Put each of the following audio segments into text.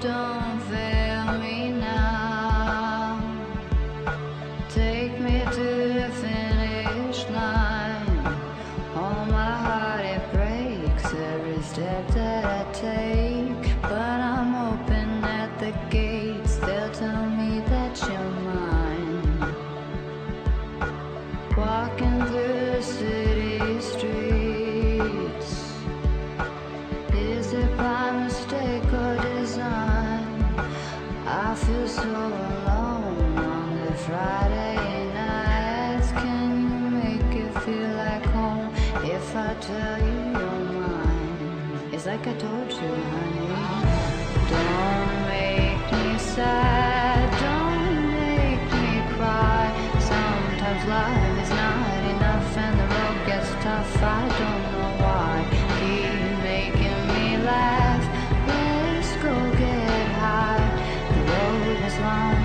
don't fail me now. Take me to the finish line. Oh, my heart it breaks every step that I take. But I'm open at the gates. Like home if I tell you you're mine? It's like I told you, honey. Don't make me sad. Don't make me cry. Sometimes life is not enough and the road gets tough. I don't know road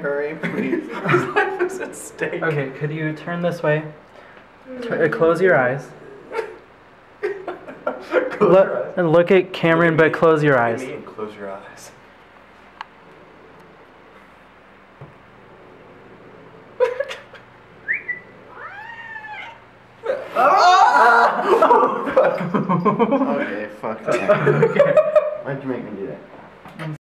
hurry, please? His life is at stake. Okay, could you turn this way? Tur- uh, close your eyes. Close Look, your eyes. and look at Cameron, but close your eyes. me and close your eyes. okay, fuck that. okay. Why'd you make me do that?